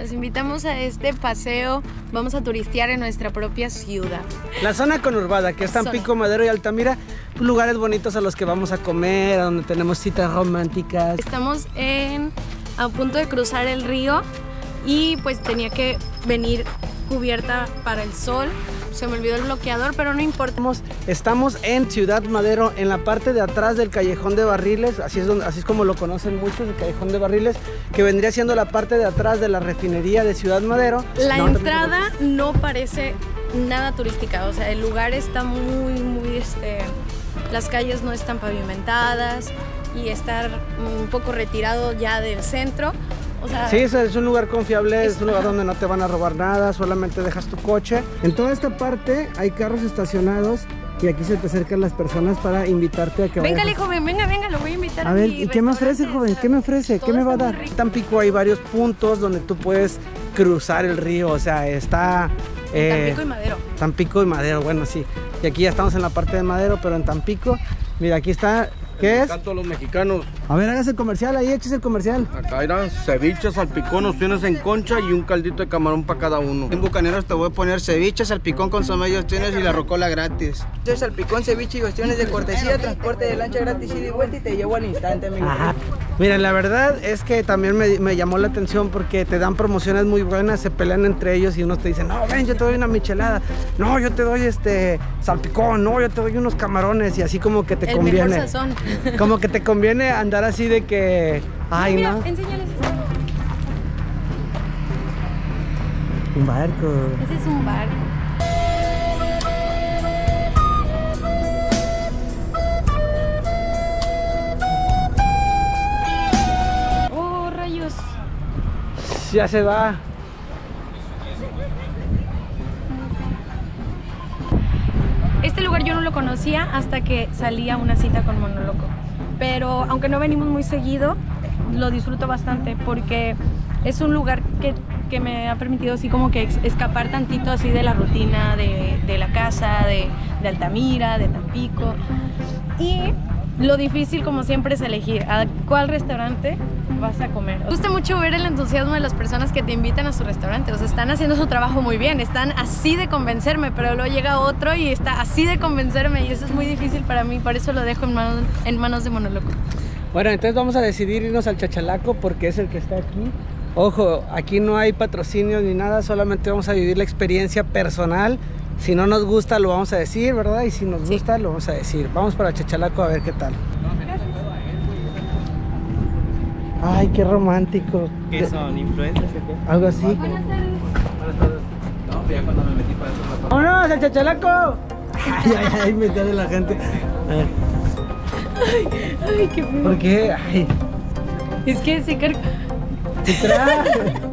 Los invitamos a este paseo. Vamos a turistear en nuestra propia ciudad. La zona conurbada, que es Tampico, Madero y Altamira, lugares bonitos a los que vamos a comer, a donde tenemos citas románticas. Estamos en, a punto de cruzar el río y pues tenía que venir cubierta para el sol. Se me olvidó el bloqueador, pero no importa. Estamos en Ciudad Madero, en la parte de atrás del Callejón de Barriles, así es, donde, así es como lo conocen muchos, el Callejón de Barriles, que vendría siendo la parte de atrás de la refinería de Ciudad Madero. La entrada no parece nada turística, o sea, el lugar está muy, muy, este, las calles no están pavimentadas y estar un poco retirado ya del centro, sí, es, un lugar confiable, es, un lugar donde no te van a robar nada, solamente dejas tu coche. En toda esta parte hay carros estacionados y aquí se te acercan las personas para invitarte a que venga, vayas. joven, venga, venga, lo voy a invitar a, a ver, ¿y qué me ofrece, joven? ¿Qué me ofrece? ¿Qué me va a dar? En Tampico hay varios puntos donde tú puedes cruzar el río, o sea, está... Eh, Tampico y Madero. Tampico y Madero, bueno, sí. Y aquí ya estamos en la parte de Madero, pero en Tampico, mira, aquí está ¿Qué es? Canto a los mexicanos. A ver, hágase el comercial, ahí échese el comercial. Acá irán ceviche, salpicón, opciones en concha y un caldito de camarón para cada uno. En Bucaneros te voy a poner ceviche, salpicón con y opciones y la rocola gratis. Este salpicón, ceviche y opciones de cortesía, transporte de lancha gratis y de vuelta y te llevo al instante, amigo. Ajá. Miren, la verdad es que también me, me, llamó la atención porque te dan promociones muy buenas, se pelean entre ellos y unos te dicen, no, ven, yo te doy una michelada, no, yo te doy este salpicón, no, yo te doy unos camarones y así como que te El conviene. Mejor sazón. Como que te conviene andar así de que, ay, mira, no. Enséñales. Un barco. Ese es un barco. Oh, rayos. Ya se va. Este lugar yo no lo conocía hasta que salía una cita con Monoloco. Pero aunque no venimos muy seguido, lo disfruto bastante porque es un lugar que, que me ha permitido así como que escapar tantito así de la rutina de, de la casa, de, de Altamira, de Tampico. Y lo difícil, como siempre, es elegir a cuál restaurante vas a comer. Me gusta mucho ver el entusiasmo de las personas que te invitan a su restaurante. O sea, están haciendo su trabajo muy bien, están así de convencerme, pero luego llega otro y está así de convencerme y eso es muy difícil para mí, por eso lo dejo en manos, en manos de Monoloco. Bueno, entonces vamos a decidir irnos al Chachalaco porque es el que está aquí. Ojo, aquí no hay patrocinio ni nada, solamente vamos a vivir la experiencia personal. Si no nos gusta lo vamos a decir, ¿verdad? Y si nos sí. gusta lo vamos a decir. Vamos para Chachalaco a ver qué tal. Ay, qué romántico. ¿Qué son? ¿Influencers o qué? Algo así. Buenas tardes. Buenas tardes. No, pues ya cuando me metí para eso. ¡Vámonos al Chachalaco! Ay, ay, ay, me de la gente. Ay, ay, qué feo. ¿Por qué? Ay. Es que se carga. Se trae.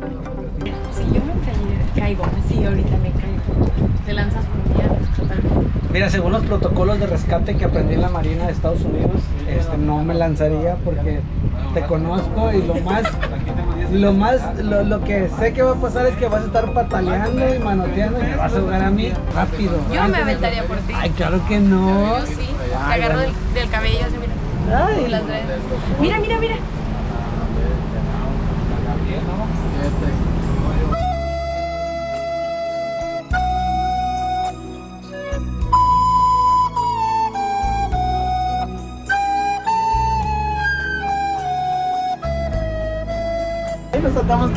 Si yo me caí, caigo, sí, ahorita me caigo. Te lanzas por un día, totalmente. Mira, según los protocolos de rescate que aprendí en la Marina de Estados Unidos, este, no me lanzaría porque te conozco y lo más, lo más, lo, lo, que sé que va a pasar es que vas a estar pataleando y manoteando y me vas a jugar a mí rápido. Yo me aventaría por ti. Ay, claro que no. Yo sí. Te agarro del, del, cabello así, mira. Ay. Y las tres. Mira, mira, mira.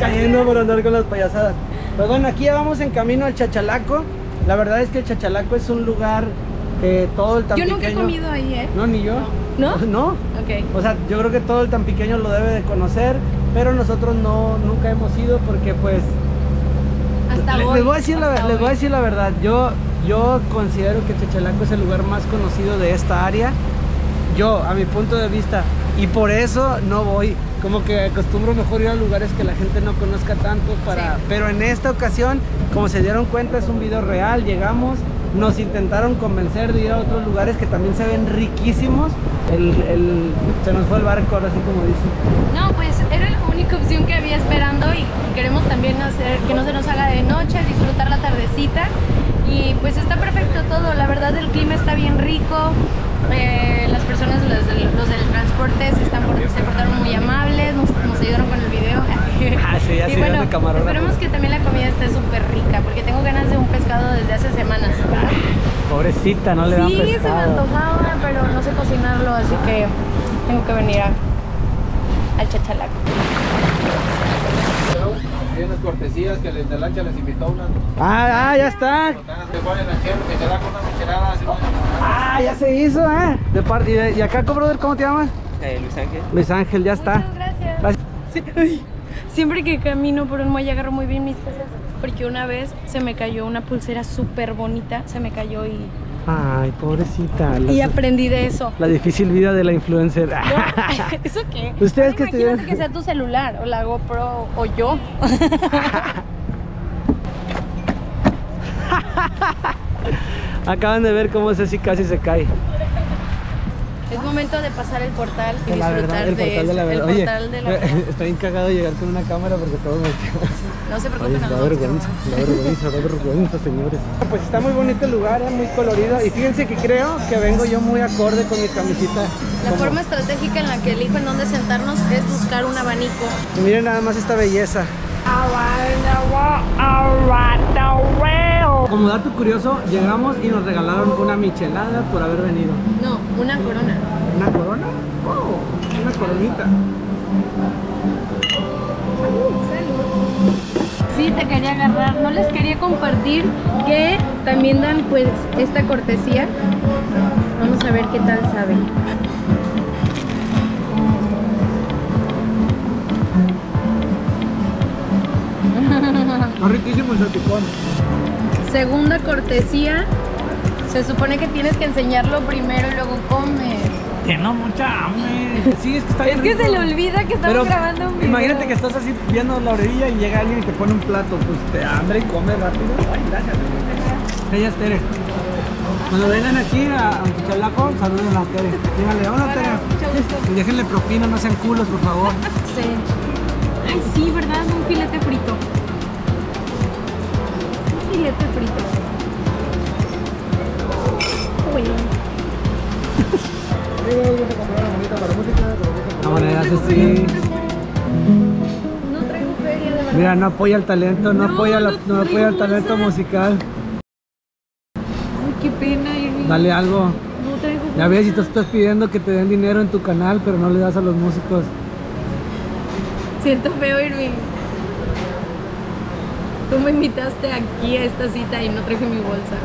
Cayendo por andar con las payasadas. Pues bueno, aquí ya vamos en camino al Chachalaco. La verdad es que el Chachalaco es un lugar que todo el tan Yo nunca he comido ahí, ¿eh? No, ni yo. ¿No? No. Ok. O sea, yo creo que todo el tan pequeño lo debe de conocer, pero nosotros no, nunca hemos ido porque pues... Hasta les, hoy. les voy a decir la, les voy a decir la verdad, yo, yo considero que Chachalaco es el lugar más conocido de esta área. Yo, a mi punto de vista, y por eso no voy. Como que acostumbro mejor ir a lugares que la gente no conozca tanto para. Sí. Pero en esta ocasión, como se dieron cuenta, es un video real. Llegamos, nos intentaron convencer de ir a otros lugares que también se ven riquísimos. El, el- se nos fue el barco, ahora sí como dicen. No, pues era la única opción que había esperando y queremos también hacer que no se nos haga de noche, disfrutar la tardecita y Pues está perfecto todo, la verdad el clima está bien rico, eh, las personas, los del, los del transporte se, están, por- se portaron muy amables, nos, nos ayudaron con el video. Ah, sí, ya y bueno, esperemos que también la comida esté súper rica, porque tengo ganas de un pescado desde hace semanas. Pobrecita, no le dan sí, se me antojaba, pero no sé cocinarlo, así que tengo que venir a- al chachalaco. Hay unas cortesías que el de lancha les invitó una. Ah, ah, ya está. Ah, ya se hizo, ¿eh? De par- y, de- y acá, brother, ¿cómo te llamas? Eh, Luis Ángel. Luis Ángel, ya está. Muchas gracias. Gracias. Sí, ay, Siempre que camino por un muelle agarro muy bien mis cosas. Porque una vez se me cayó una pulsera súper bonita, se me cayó y, Ay, pobrecita. La, y aprendí de eso. la difícil vida de la influencer. No, ¿Eso qué? Ustedes que estuvieron- Imagínate que sea tu celular o la GoPro o yo. Acaban de ver cómo Ceci casi se cae. Es momento de pasar el portal y De la disfrutar verdad, el de, portal de la el verdad. Oye, portal de la verdad. estoy encagado de llegar con una cámara porque todos me No se Oye, preocupen, da nosotros vergüenza, da vergüenza, da vergüenza, señores. Pues está muy bonito el lugar, ¿eh? muy colorido. Y fíjense que creo que vengo yo muy acorde con mi camisita. La como- forma estratégica en la que elijo en dónde sentarnos es buscar un abanico. Y miren nada más esta belleza. Como dato curioso, llegamos y nos regalaron una michelada por haber venido. No, una corona. ¿Una corona? Oh, una coronita. Sí, te quería agarrar. No les quería compartir que también dan pues esta cortesía. Vamos a ver qué tal sabe. Está riquísimo el salpicón. Segunda cortesía. Se supone que tienes que enseñarlo primero y luego comes. Tengo mucha hambre. Sí, es que está Es bien que se le olvida que estamos Pero grabando un video. imagínate que estás así viendo la orilla y llega alguien y te pone un plato, pues te hambre y come rápido. Ay, gracias. Ella es Tere. Cuando vengan aquí a, a Chalaco, saluden a Tere. Díganle, hola Tere. Y déjenle propina, no sean culos, por favor. Sí. Ay, sí, ¿verdad? Un filete frito. Filete frito. Uy. La moneda así. No traigo feria, de verdad. Mira, no apoya el talento, no, No, apoya, la- no no apoya el talento musical. Ay, qué pena, Irving. Dale algo. No traigo Ya ves, si tú estás pidiendo que te den dinero en tu canal, pero no le das a los músicos. Siento feo, Irving. Tú me invitaste aquí a esta cita y no traje mi bolsa.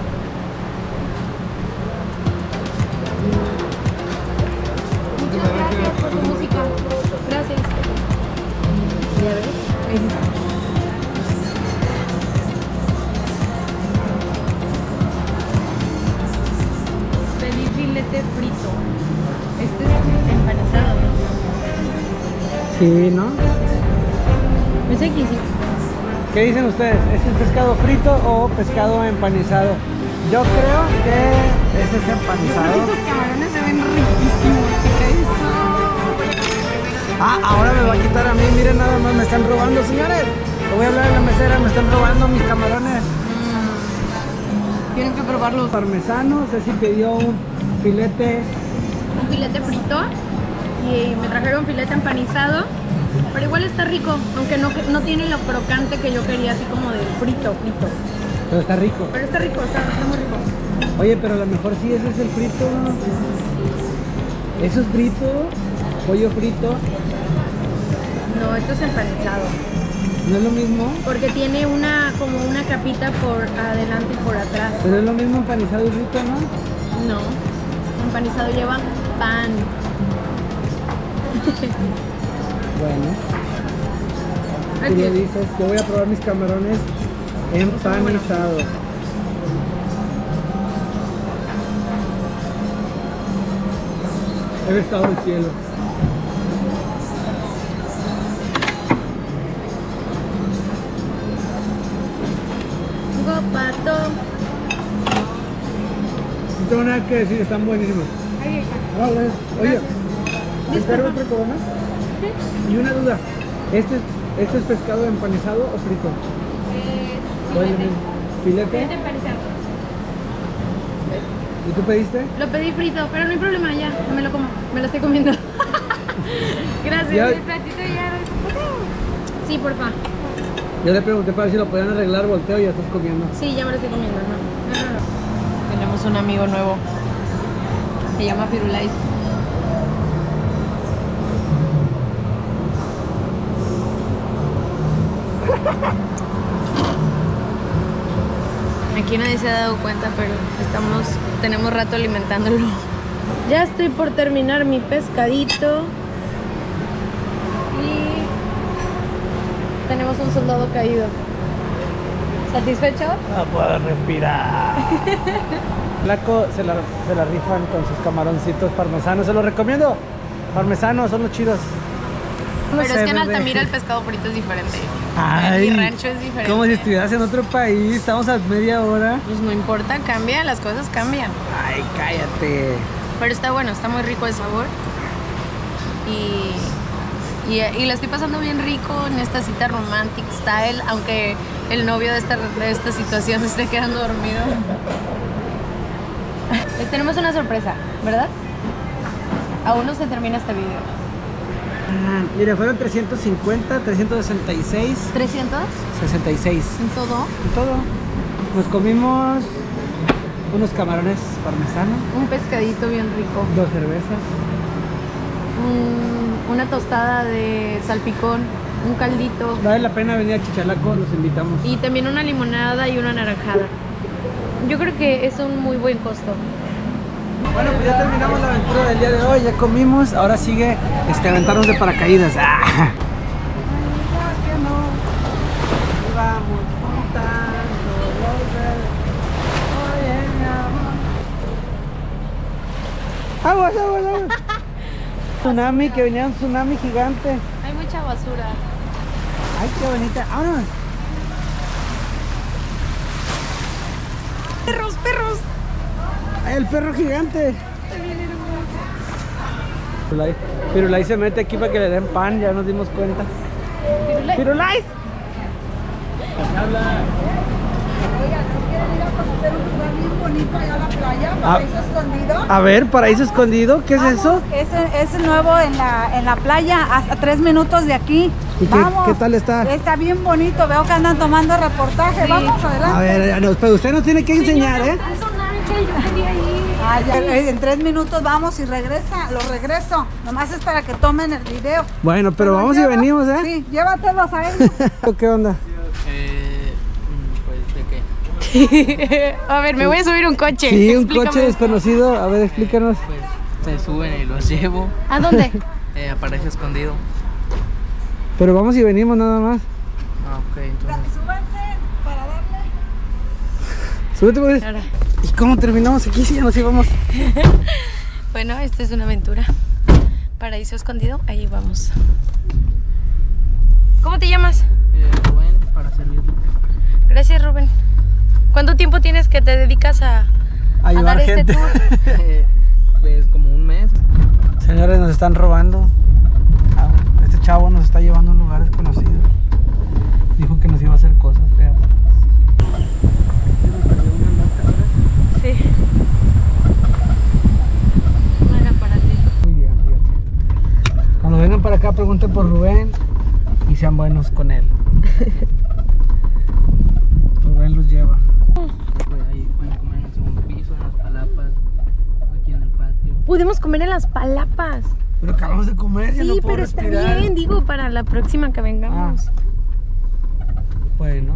Muchas gracias por tu música. Gracias. ¿Ya ves? Ahí filete frito. Este es empanizado. Sí, ¿no? ¿Qué dicen ustedes? ¿Es el pescado frito o pescado empanizado? Yo creo que ese es empanizado. Estos camarones se ven riquísimos. Eso. Ah, ahora me va a quitar a mí. Miren nada más, me están robando, señores. Le voy a hablar a la mesera, me están robando mis camarones. Tienen que probarlos. Parmesano, Ceci pidió un filete. Un filete frito y me trajeron filete empanizado. Pero igual está rico, aunque no, no tiene lo crocante que yo quería, así como de frito, frito. Pero está rico. Pero está rico, está, está muy rico. Oye, pero a lo mejor sí ese es el frito. Eso es frito, pollo frito. No, esto es empanizado. No es lo mismo, Porque tiene una, como una capita por adelante y por atrás. pero es lo mismo empanizado y frito, ¿no? No, empanizado lleva pan. Bueno, tú lo dices. Yo voy a probar mis camarones empanizados. He estado el cielo. Go, pato. No tengo nada que decir, están buenísimos. Ahí está. Ah. Oye. ¿encargo otra corona? Y una duda, ¿este es, ¿este es pescado empanizado o frito? Eh, ¿Cuál es el filete. ¿Filete? Filete empanizado. ¿Y tú pediste? Lo pedí frito, pero no hay problema, ya, no me lo como, me lo estoy comiendo. Gracias, Ya- el platito ya. Sí, porfa. Yo le pregunté para ver si lo podían arreglar, volteo y ya estás comiendo. Sí, ya me lo estoy comiendo, no. no, no, no. Tenemos un amigo nuevo. Se llama Firulais. Aquí nadie se ha dado cuenta, pero estamos, tenemos rato alimentándolo. Ya estoy por terminar mi pescadito. Y tenemos un soldado caído. ¿Satisfecho? No puedo respirar. Flaco se la, se la rifan con sus camaroncitos parmesanos. Se los recomiendo. Parmesanos son los chidos. No Pero sé, es que en. Altamira el pescado frito es diferente. Ay, Mi rancho es diferente. Como si estuvieras en otro país. Estamos a media hora. Pues no importa, cambia, las cosas cambian. Ay, cállate. Pero está bueno, está muy rico el sabor. Y, y, y la estoy pasando bien rico en esta cita romantic style, aunque el novio de esta, de esta situación se esté quedando dormido. Les tenemos una sorpresa, ¿verdad? Aún no se termina este video. Ah, mira, fueron 350, 366, ¿300? 66. ¿En todo? Y todo. Nos comimos unos camarones parmesanos, Un pescadito bien rico. dos cervezas. un- una tostada de salpicón, un caldito Vale la pena venir a Chichalaco, los invitamos. y también una limonada y una naranjada. Yo creo que es un muy buen costo. Bueno, pues ya terminamos la aventura del día de hoy, ya comimos, ahora sigue este, aventarnos de paracaídas. ¡Ah! Aguas, aguas, aguas. Tsunami, que venía un tsunami gigante. Hay mucha basura. Ay, qué bonita. Vámonos. Perros, perros. El perro gigante. Firulais. Firulais se mete aquí para que le den pan, ya nos dimos cuenta. Firulais. Ah. A ver, paraíso escondido, ¿qué es eso? Es, es nuevo en la, en la playa, hasta tres minutos de aquí. ¿Y qué- Vamos. qué tal está? Está bien bonito, veo que andan tomando reportaje. Vamos, adelante. A ver, no, pero usted nos tiene que enseñar, ¿eh? Ah, ya, eh, en tres minutos vamos y regresa, lo regreso. Nomás es para que tomen el video. Bueno, pero vamos y venimos, ¿eh? Sí, llévatelos a ellos. ¿Qué onda? Eh, pues, ¿de qué? a ver, me voy a subir un coche. Sí, un coche desconocido. A ver, explícanos. Pues, se suben y los llevo. ¿A dónde? Eh, aparece escondido. Pero vamos y venimos nada más. Ah, ok, entonces. Súbanse para darle. Súbete, pues. Ahora. ¿Y cómo terminamos aquí? Sí, ya nos íbamos. Bueno, esta es una aventura. Paraíso escondido, ahí vamos. ¿Cómo te llamas? Eh, Rubén, para servirle. Gracias, Rubén. ¿Cuánto tiempo tienes que te dedicas a, A dar este gente. tour? Eh, pues como un mes. Señores, nos están robando. Ah, Este chavo nos está llevando a un lugar desconocido. Dijo que nos iba a hacer cosas feas. Sí. No era para ti. Muy bien, fíjate. Cuando vengan para acá, pregunten por Rubén y sean buenos con él. Rubén los lleva. Pues ahí pueden comer en el segundo piso, en las palapas, aquí en el patio. Pudimos comer en las palapas. Pero acabamos de comer, ya Sí, no puedo pero está respirar. bien, digo, para la próxima que vengamos. Bueno.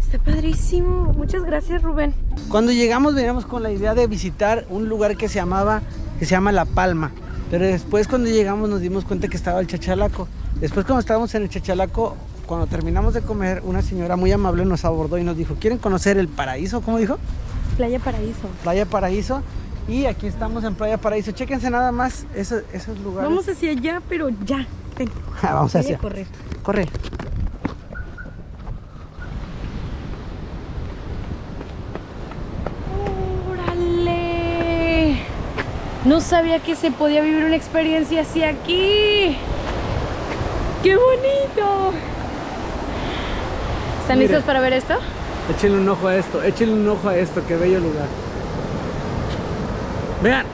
Está padrísimo. Muchas gracias, Rubén. Cuando llegamos veníamos con la idea de visitar un lugar que se llamaba, que se llama La Palma. Pero después cuando llegamos nos dimos cuenta que estaba el Chachalaco. Después cuando estábamos en el Chachalaco, cuando terminamos de comer, una señora muy amable nos abordó y nos dijo, ¿quieren conocer el paraíso? ¿Cómo dijo? Playa Paraíso. Playa Paraíso. Y aquí estamos en Playa Paraíso. Chéquense nada más esos, esos lugares. Vamos hacia allá, pero ya. Vamos voy hacia. a correr. Corre. No sabía que se podía vivir una experiencia así aquí. ¡Qué bonito! ¿Están Mire. listos para ver esto? Échenle un ojo a esto, échenle un ojo a esto, qué bello lugar. Vean,